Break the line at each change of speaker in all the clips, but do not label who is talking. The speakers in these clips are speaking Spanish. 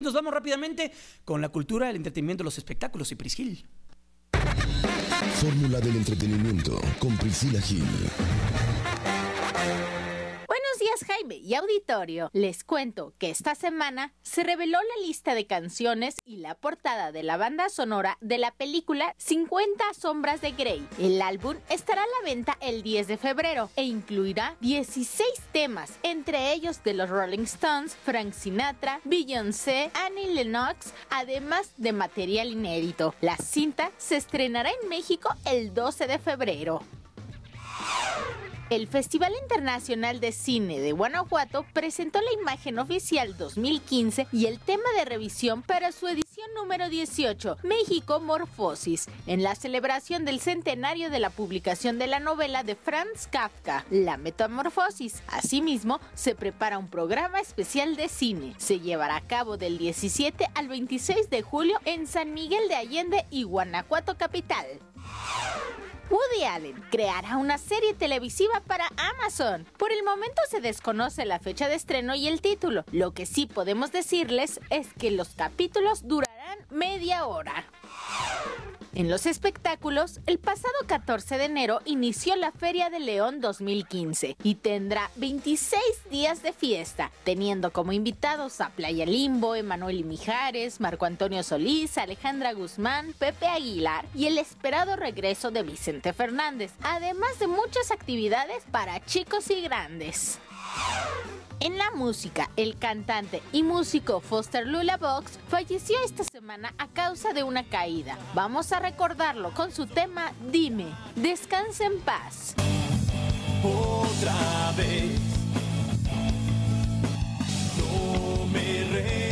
Nos vamos rápidamente con la cultura, el entretenimiento, los espectáculos y Priscil.
Fórmula del entretenimiento con Priscila Gil.
Jaime y auditorio. Les cuento que esta semana se reveló la lista de canciones y la portada de la banda sonora de la película 50 sombras de Grey. El álbum estará a la venta el 10 de febrero e incluirá 16 temas, entre ellos de los Rolling Stones, Frank Sinatra, Beyoncé, Annie Lennox, además de material inédito. La cinta se estrenará en México el 12 de febrero. El Festival Internacional de Cine de Guanajuato presentó la imagen oficial 2015 y el tema de revisión para su edición número 18, México Morfosis, en la celebración del centenario de la publicación de la novela de Franz Kafka, La Metamorfosis. Asimismo, se prepara un programa especial de cine. Se llevará a cabo del 17 al 26 de julio en San Miguel de Allende y Guanajuato Capital. Woody Allen creará una serie televisiva para Amazon. Por el momento se desconoce la fecha de estreno y el título. Lo que sí podemos decirles es que los capítulos durarán media hora. En los espectáculos, el pasado 14 de enero inició la Feria de León 2015 y tendrá 26 días de fiesta, teniendo como invitados a Playa Limbo, Emanuel Mijares, Marco Antonio Solís, Alejandra Guzmán, Pepe Aguilar y el esperado regreso de Vicente Fernández, además de muchas actividades para chicos y grandes. En la música, el cantante y músico Foster Lula Box falleció esta semana a causa de una caída. Vamos a recordarlo con su tema Dime, descanse en paz.
Otra vez, no me.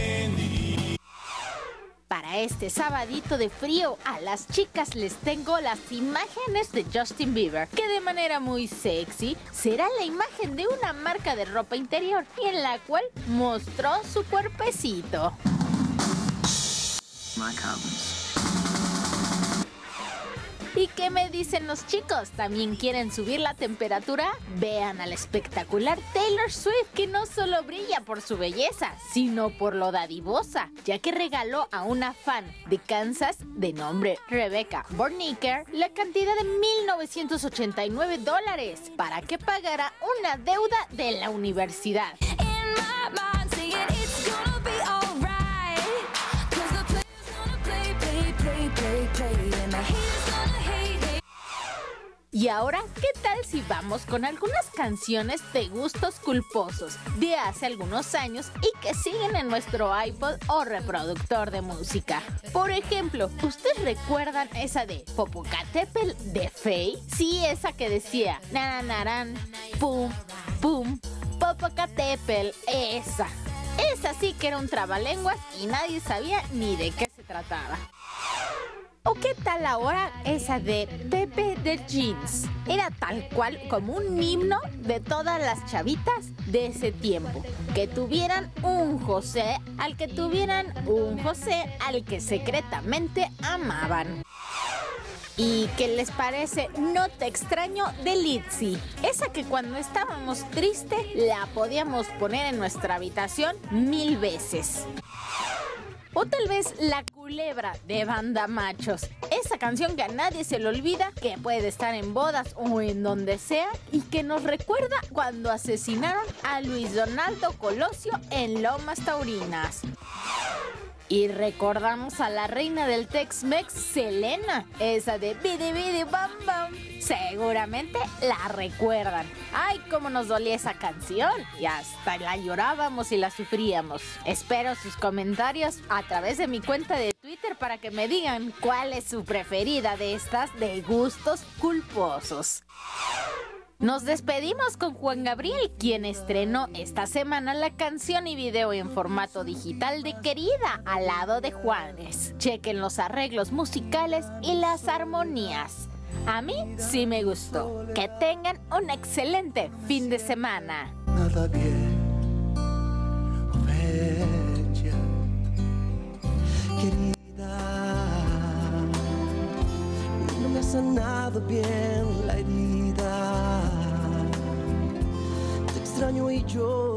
Para este sabadito de frío, a las chicas les tengo las imágenes de Justin Bieber, que de manera muy sexy será la imagen de una marca de ropa interior y en la cual mostró su cuerpecito. ¿Y qué me dicen los chicos? ¿También quieren subir la temperatura? Vean al espectacular Taylor Swift que no solo brilla por su belleza, sino por lo dadivosa, ya que regaló a una fan de Kansas de nombre Rebecca Bornicker la cantidad de 1.989 dólares para que pagara una deuda de la universidad. Y ahora, ¿qué tal si vamos con algunas canciones de gustos culposos de hace algunos años y que siguen en nuestro iPod o reproductor de música? Por ejemplo, ¿ustedes recuerdan esa de Popocatépetl de Faye? Sí, esa que decía nananaran, pum, pum, Popocatépetl, esa. Esa sí que era un trabalenguas y nadie sabía ni de qué se trataba. ¿O qué tal ahora esa de Pepe de Jeans? Era tal cual como un himno de todas las chavitas de ese tiempo. Que tuvieran un José, al que tuvieran un José, al que secretamente amaban. ¿Y qué les parece No te extraño de Litzy? Esa que cuando estábamos tristes la podíamos poner en nuestra habitación mil veces. O tal vez La Culebra de Banda Machos. Esa canción que a nadie se le olvida, que puede estar en bodas o en donde sea y que nos recuerda cuando asesinaron a Luis Donaldo Colosio en Lomas Taurinas. Y recordamos a la reina del Tex-Mex, Selena, esa de Bidi Bidi Bam Bam. Seguramente la recuerdan. Ay, cómo nos dolía esa canción. Y hasta la llorábamos y la sufríamos. Espero sus comentarios a través de mi cuenta de Twitter para que me digan cuál es su preferida de estas de gustos culposos. Nos despedimos con Juan Gabriel, quien estrenó esta semana la canción y video en formato digital de Querida al lado de Juanes. Chequen los arreglos musicales y las armonías. A mí sí me gustó. Que tengan un excelente fin de semana.
nada bien, querida. No me ha sanado bien la herida. Extraño y lloro.